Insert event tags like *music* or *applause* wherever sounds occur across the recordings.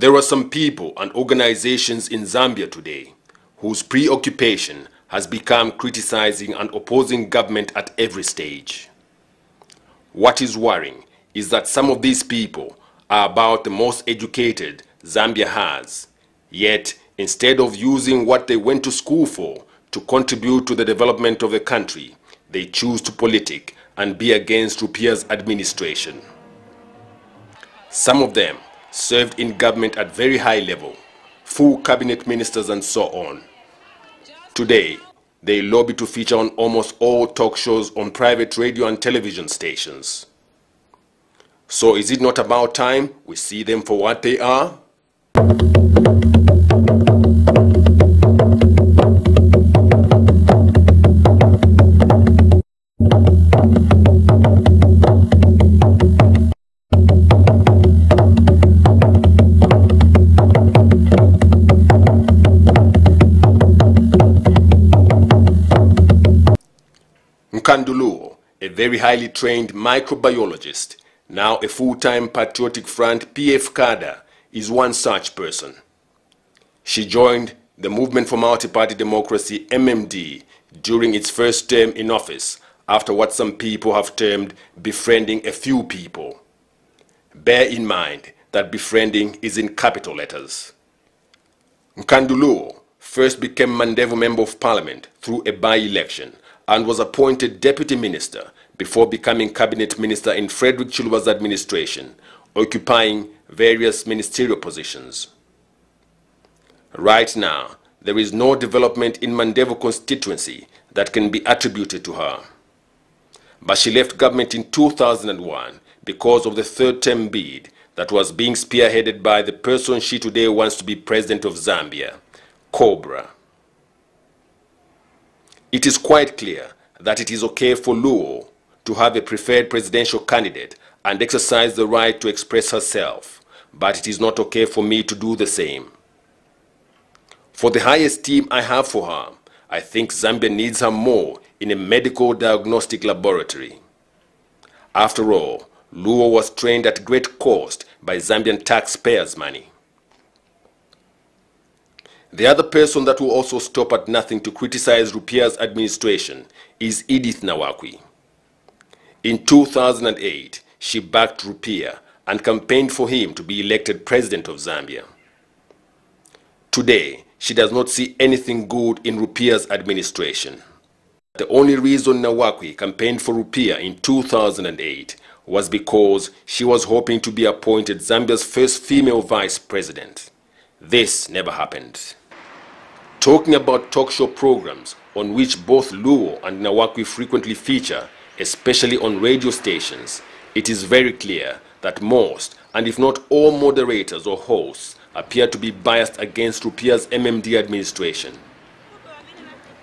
There are some people and organizations in Zambia today whose preoccupation has become criticizing and opposing government at every stage. What is worrying is that some of these people are about the most educated Zambia has, yet instead of using what they went to school for to contribute to the development of the country, they choose to politic and be against Rupiah's administration. Some of them served in government at very high level, full cabinet ministers and so on. Today, they lobby to feature on almost all talk shows on private radio and television stations. So is it not about time we see them for what they are? Very highly trained microbiologist, now a full-time Patriotic Front PF cadre, is one such person. She joined the Movement for Multi-Party Democracy MMD during its first term in office after what some people have termed befriending a few people. Bear in mind that befriending is in capital letters. Nkandu Luo first became Mandevu Member of Parliament through a by-election and was appointed Deputy Minister before becoming Cabinet Minister in Frederick Chiluba's administration, occupying various ministerial positions. Right now, there is no development in Mandevu constituency that can be attributed to her. But she left government in 2001 because of the third term bid that was being spearheaded by the person she today wants to be president of Zambia, Cobra. It is quite clear that it is okay for Luo to have a preferred presidential candidate and exercise the right to express herself, but it is not okay for me to do the same. For the high esteem I have for her, I think Zambia needs her more in a medical diagnostic laboratory. After all, Luo was trained at great cost by Zambian taxpayers' money. The other person that will also stop at nothing to criticize Rupiah's administration is Edith Nawakwi. In 2008, she backed Rupiah and campaigned for him to be elected president of Zambia. Today, she does not see anything good in Rupiah's administration. The only reason Nawakwi campaigned for Rupiah in 2008 was because she was hoping to be appointed Zambia's first female vice president. This never happened. Talking about talk show programs on which both Luo and Nawakwi frequently feature, especially on radio stations, it is very clear that most, and if not all moderators or hosts, appear to be biased against Rupiah's MMD administration.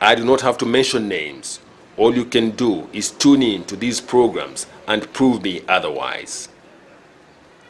I do not have to mention names. All you can do is tune in to these programs and prove me otherwise.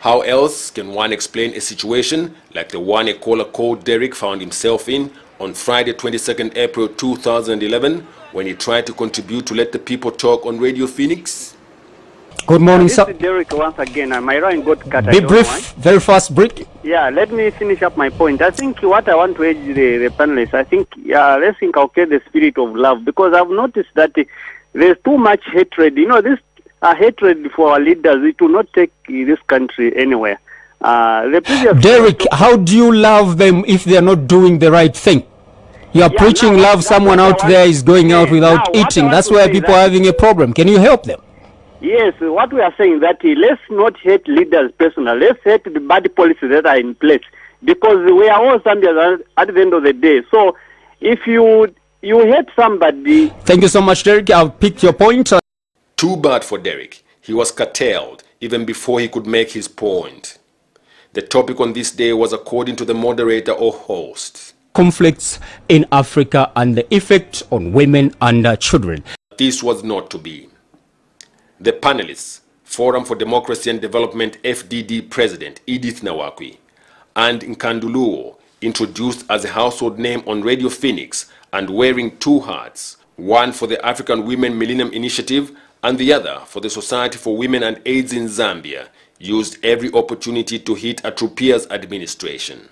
How else can one explain a situation like the one a caller called Derek found himself in on Friday 22nd April 2011 when he tried to contribute to Let the People Talk on Radio Phoenix? Good morning, this sir. is Derek once again. Uh, my line got cut. Be brief, know very fast break. Yeah, let me finish up my point. I think what I want to urge the, the panelists, I think, yeah, let's inculcate the spirit of love because I've noticed that uh, there's too much hatred. You know, this uh, hatred for our leaders, it will not take uh, this country anywhere. Uh, the previous Derek, how do you love them if they are not doing the right thing? You are Yeah, preaching now, love, someone what I out want there to going out without Now, eating. That's why people that- are having a problem. Can you help them? Yes, what we are saying that uh, let's not hate leaders personally. Let's hate the bad policies that are in place because we are all Zambians at, at the end of the day. So if you you hate somebody, Thank you so much, Derek. I've picked your point. Too bad for Derek. He was curtailed even before he could make his point. The topic on this day was according to the moderator or host. Conflicts in Africa and the effect on women and children. This was not to be. The panelists, Forum for Democracy and Development FDD President Edith Nawakwi and Nkandu Luo, introduced as a household name on Radio Phoenix and wearing two hats, one for the African Women Millennium Initiative and the other for the Society for Women and AIDS in Zambia, used every opportunity to hit at Rupiah's administration.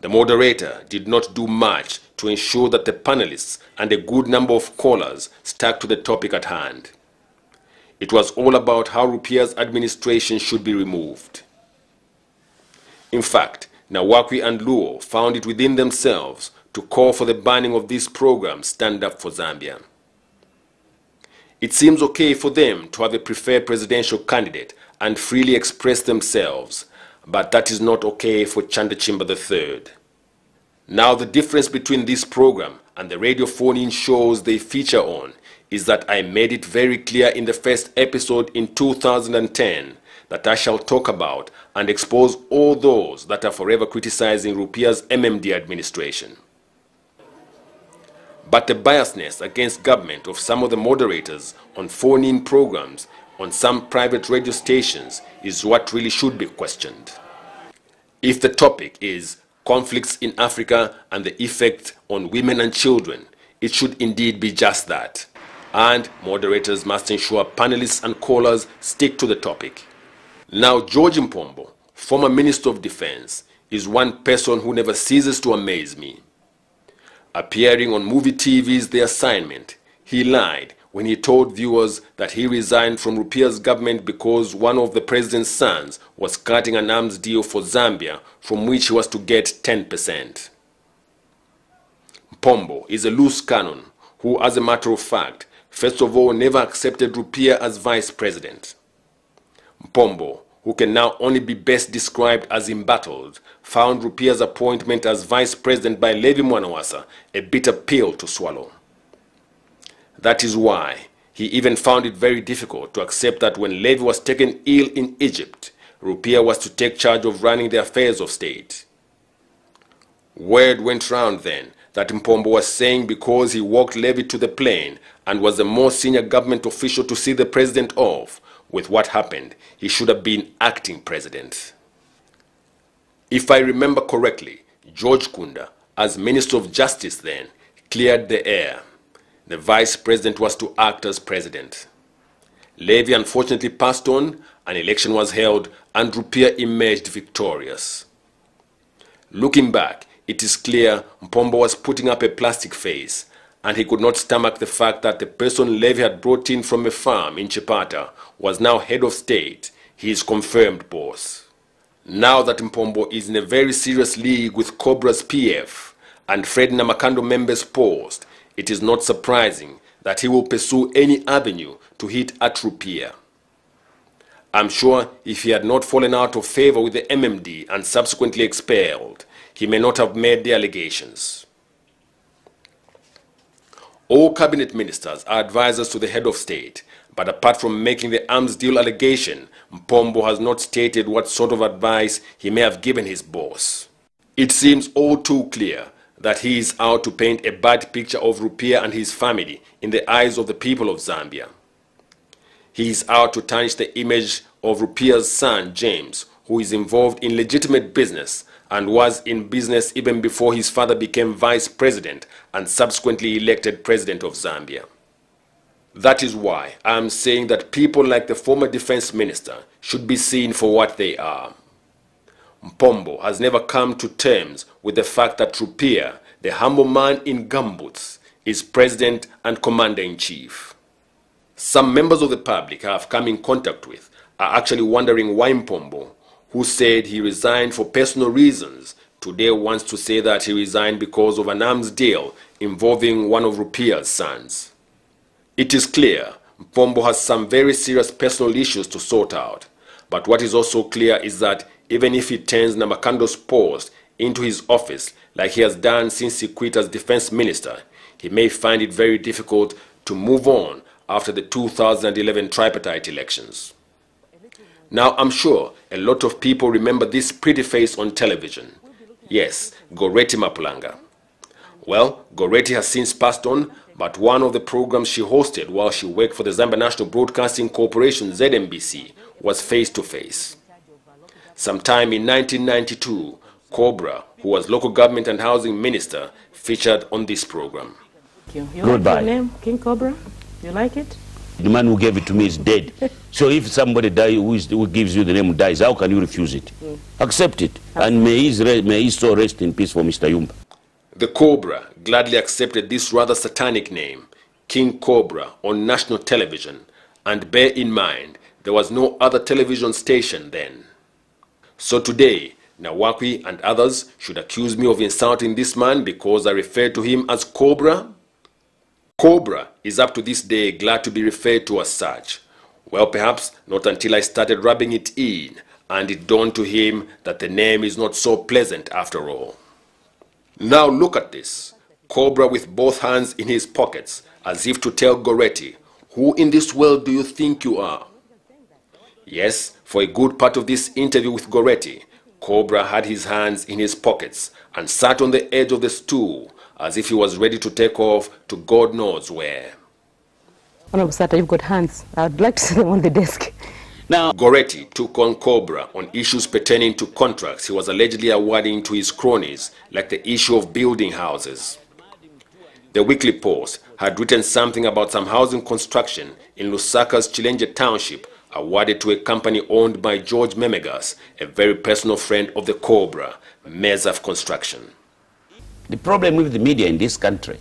The moderator did not do much to ensure that the panelists and a good number of callers stuck to the topic at hand. It was all about how Rupiah's administration should be removed. In fact, Nawakwi and Luo found it within themselves to call for the banning of this program Stand Up for Zambia. It seems okay for them to have a preferred presidential candidate and freely express themselves, but that is not okay for Chanda Chimba III. Now the difference between this program and the radio phone-in shows they feature on is that I made it very clear in the first episode in 2010 that I shall talk about and expose all those that are forever criticizing Rupiah's MMD administration. But the biasness against government of some of the moderators on phone-in programs on some private radio stations is what really should be questioned. If the topic is conflicts in Africa and the effect on women and children, it should indeed be just that. And moderators must ensure panelists and callers stick to the topic. Now, George Mpombo, former Minister of Defense, is one person who never ceases to amaze me. Appearing on Muvi TV's The Assignment, he lied when he told viewers that he resigned from Rupia's government because one of the president's sons was cutting an arms deal for Zambia from which he was to get 10%. Pombo is a loose cannon who, as a matter of fact, first of all never accepted Rupia as vice president. Pombo, who can now only be best described as embattled, found Rupia's appointment as vice president by Levi Mwanawasa a bitter pill to swallow. That is why he even found it very difficult to accept that when Levy was taken ill in Egypt, Rupiah was to take charge of running the affairs of state. Word went round then that Mpombo was saying because he walked Levy to the plane and was the most senior government official to see the president off, with what happened, he should have been acting president. If I remember correctly, George Kunda, as Minister of Justice then, cleared the air. The vice president was to act as president. Levy unfortunately passed on, an election was held, and Rupiah emerged victorious. Looking back, it is clear Mpombo was putting up a plastic face, and he could not stomach the fact that the person Levy had brought in from a farm in Chipata was now head of state, his confirmed boss. Now that Mpombo is in a very serious league with Cobra's PF and Fred Namakando members post, it is not surprising that he will pursue any avenue to hit at Rupiah. I'm sure if he had not fallen out of favor with the MMD and subsequently expelled, he may not have made the allegations. All cabinet ministers are advisors to the head of state, but apart from making the arms deal allegation, Mpombo has not stated what sort of advice he may have given his boss. It seems all too clear that he is out to paint a bad picture of Rupiah and his family in the eyes of the people of Zambia. He is out to tarnish the image of Rupiah's son, James, who is involved in legitimate business and was in business even before his father became vice president and subsequently elected president of Zambia. That is why I am saying that people like the former defense minister should be seen for what they are. Mpombo has never come to terms with the fact that Rupiah, the humble man in gumboots, is president and commander-in-chief. Some members of the public I have come in contact with are actually wondering why Mpombo, who said he resigned for personal reasons, today wants to say that he resigned because of an arms deal involving one of Rupiah's sons. It is clear Mpombo has some very serious personal issues to sort out, but what is also clear is that even if he turns Namakando's post into his office like he has done since he quit as defense minister, he may find it very difficult to move on after the 2011 tripartite elections. Now, I'm sure a lot of people remember this pretty face on television. Yes, Goreti Mapulanga. Well, Goreti has since passed on, but one of the programs she hosted while she worked for the Zambia National Broadcasting Corporation, ZNBC, was Face to Face. Sometime in 1992, Cobra, who was local government and housing minister, featured on this program. You, you Goodbye. like your name, King Cobra? You like it? The man who gave it to me is dead. *laughs* so if somebody die, who, is, who gives you the name dies, how can you refuse it? Mm. Accept it. And may his, re- may his soul rest in peace for Mr. Yumba. The Cobra gladly accepted this rather satanic name, King Cobra, on national television, and bear in mind, there was no other television station then. So today, Nawakwi and others should accuse me of insulting this man because I refer to him as Cobra? Cobra is up to this day glad to be referred to as such. Well, perhaps not until I started rubbing it in and it dawned to him that the name is not so pleasant after all. Now look at this. Cobra with both hands in his pockets, as if to tell Goretti, Who in this world do you think you are? Yes, for a good part of this interview with Goretti, Cobra had his hands in his pockets and sat on the edge of the stool as if he was ready to take off to God knows where. Honorable Sata, you've got hands. I'd like to see them on the desk. Now, Goretti took on Cobra on issues pertaining to contracts he was allegedly awarding to his cronies, like the issue of building houses. The Weekly Post had written something about some housing construction in Lusaka's Chilenje Township awarded to a company owned by George Memegas, a very personal friend of the Cobra, Mezaf Construction. the problem with the media in this country,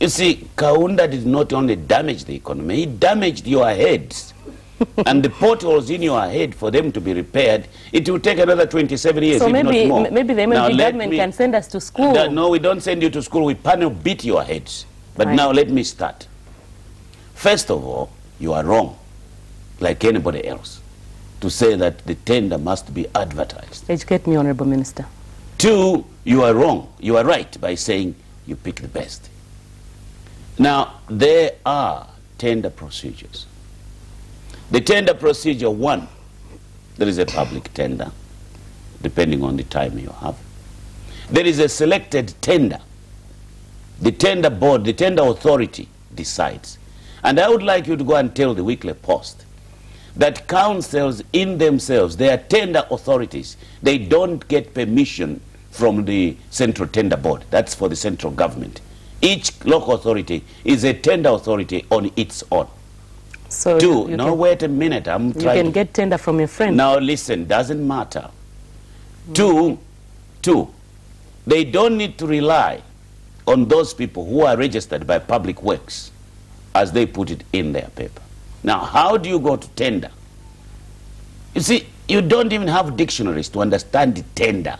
you see, Kaunda did not only damage the economy, he damaged your heads. *laughs* and the potholes in your head, for them to be repaired, it will take another 27 years, So if maybe, not more. maybe the Now, government me- can send us to school. No, no, we don't send you to school. We panel beat your heads. But Right. now let me start. First of all, you are wrong, like anybody else, to say that the tender must be advertised. Educate me, Honorable Minister. Two, you are wrong. You are right by saying you pick the best. Now, there are tender procedures. The tender procedure one, there is a public tender, depending on the time you have. There is a selected tender. The tender board, the tender authority decides. And I would like you to go and tell the Weekly Post that councils in themselves, they are tender authorities. They don't get permission from the Central Tender Board. That's for the central government. Each local authority is a tender authority on its own. So Two, you, now can, wait a minute, I'm you can get tender from your friend. Now listen, doesn't matter. Two, two, they don't need to rely on those people who are registered by public works as they put it in their paper. Now, how do you go to tender? You see, you don't even have dictionaries to understand the tender.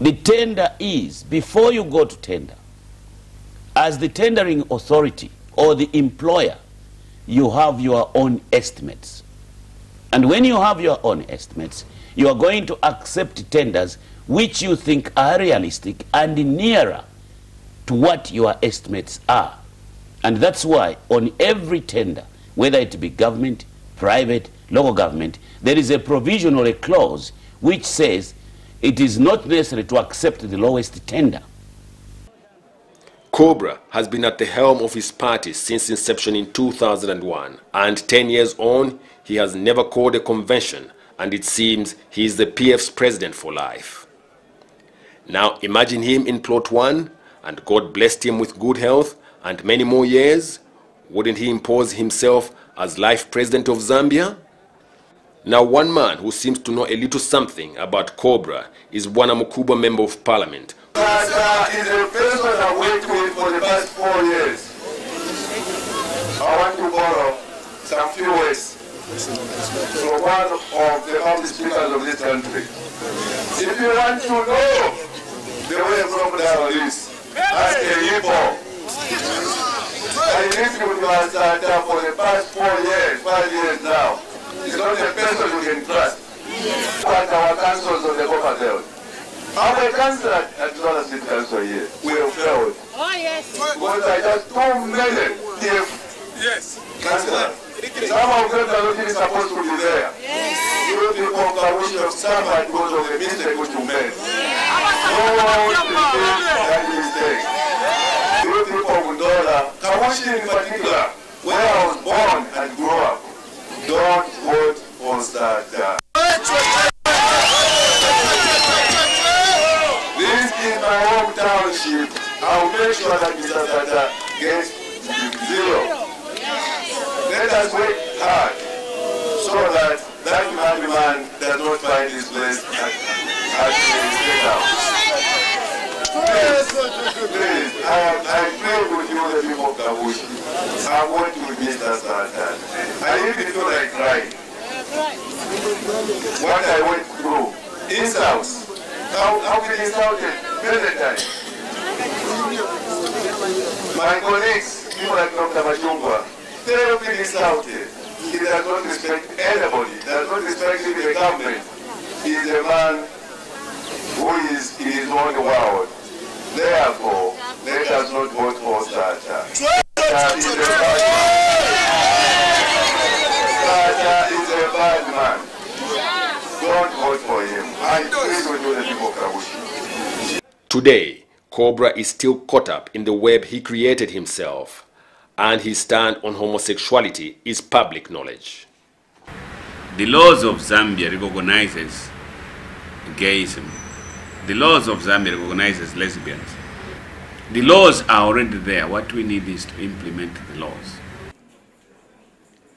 The tender is, before you go to tender, as the tendering authority or the employer, you have your own estimates. And when you have your own estimates, you are going to accept tenders which you think are realistic and nearer to what your estimates are. And that's why on every tender, whether it be government, private, local government, there is a provision or a clause which says it is not necessary to accept the lowest tender. Cobra has been at the helm of his party since inception in 2001, and 10 years on, he has never called a convention, and it seems he is the PF's president for life. Now imagine him in plot one, and God blessed him with good health and many more years. Wouldn't he impose himself as life president of Zambia? Now, one man who seems to know a little something about Cobra is Bwana Mkubwa, member of parliament, uh, is a person I worked with for the past four years. I want to borrow some few words from one of the public speakers of this country. If you want to know the way crocodile is, ask a hippo. I lived with my Masata for the past four years, five years now. It's not a person you can trust. But our councils of the Copperbelt. I'm a councillor at Zona City Council here. We have failed. Oh, yes. Because I just too many TF Yes. councillors. Some of them are not even supposed to be there. Yes. You people can wish of somebody because of the mistake which you made. No one will forget that mistake. People of Ndola, Kabushi in particular, where I was born and grew up, don't vote. This is my home township. I'll make sure that Mr. Sata gets zero. Let us work hard so that that madman does not find his place at, I, pray with you, the people of Kabushi. I want to meet us that I even feel like crying. What I went through, insults, how, how been insulted many times. My colleagues, people like Dr. Machungwa, they have been insulted. He does not respect anybody, does not respect even the government. He is a man who is in his own world. Therefore, let us not vote for Sacha. Sacha is a bad Sacha is a bad man. Don't vote for him. I plead with you, the people of Kabushi. Today, Cobra is still caught up in the web he created himself, and his stand on homosexuality is public knowledge. The laws of Zambia recognizes gayism. The laws of Zambia recognizes lesbians. The laws are already there. What we need is to implement the laws.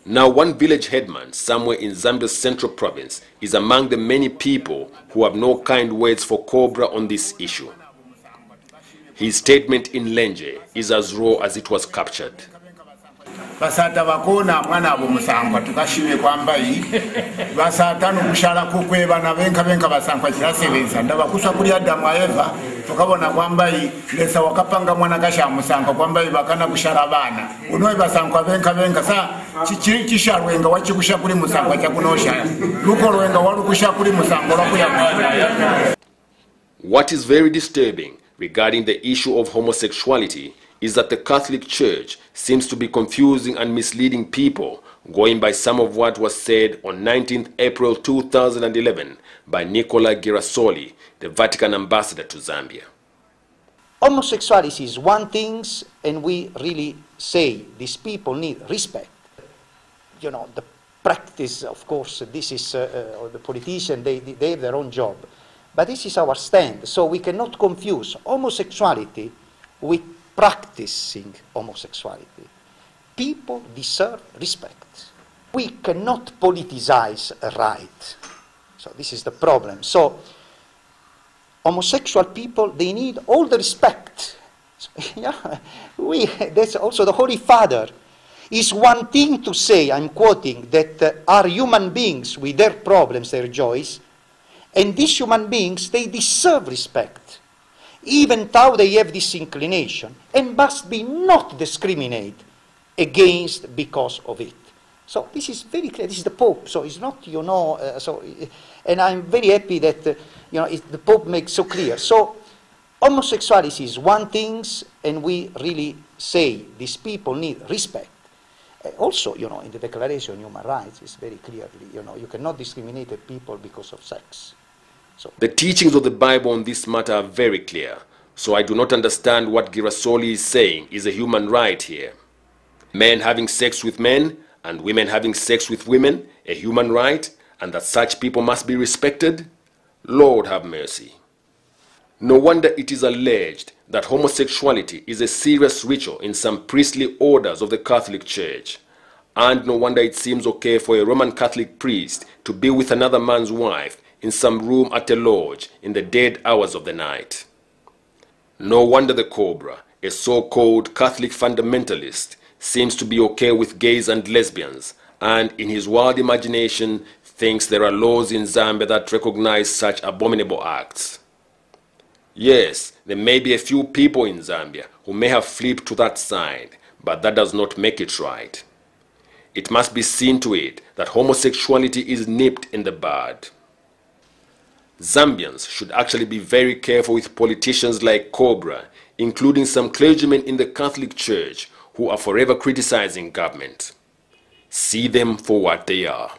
Now, one village headman somewhere in Zambia's central province is among the many people who have no kind words for Cobra on this issue. His statement in Lenje is as raw as it was captured. basata bakona mwana abo musanva tukashime kwambai basata nokushala kukwebana benka benka basanva kirasebeza ndabakusa kuli damu aeva tukabona kwambai lesa wakapanga mwana kashamusanva kwambai bakana kushala bana. Uno basangwa benka benka. Sa kishalwenga wachikusha kuli musanva chakunosha lukolwenga walukusha kuli musanva lwakuya What is very disturbing regarding the issue of homosexuality is that the Catholic Church seems to be confusing and misleading people, going by some of what was said on 19th April 2011 by Nicola Girasoli, the Vatican ambassador to Zambia. homosexuality is one thing, and we really say these people need respect. You know, the practice, of course, this is, uh, uh, the politician, they, they have their own job. But this is our stand, so we cannot confuse homosexuality with practicing homosexuality. People deserve respect. We cannot politicize a right. So this is the problem. So homosexual people they need all the respect So, *laughs* yeah, we, that's also the holy father is one thing to say i'm quoting that uh, are human beings with their problems their joys and these human beings they deserve respect even though they have this inclination and must be not discriminated against because of it so this is very clear. This is the Pope. So it's not, you know, uh, so, uh, and I'm very happy that, uh, you know, it, the Pope makes so clear. So homosexuality is one thing, and we really say these people need respect. Uh, also, you know, in the Declaration of Human Rights, it's very clearly, you know, you cannot discriminate people because of sex. So The teachings of the Bible on this matter are very clear, so I do not understand what Girasoli is saying is a human right here. Men having sex with men and women having sex with women, a human right, and that such people must be respected? Lord have mercy. No wonder it is alleged that homosexuality is a serious ritual in some priestly orders of the Catholic Church. And no wonder it seems okay for a Roman Catholic priest to be with another man's wife in some room at a lodge in the dead hours of the night. No wonder the Cobra, a so called Catholic fundamentalist, seems to be okay with gays and lesbians, and in his wild imagination thinks there are laws in Zambia that recognize such abominable acts. Yes, there may be a few people in Zambia who may have flipped to that side, but that does not make it right. It must be seen to it that homosexuality is nipped in the bud. Zambians should actually be very careful with politicians like Cobra, including some clergymen in the Catholic Church who are forever criticizing government. See them for what they are.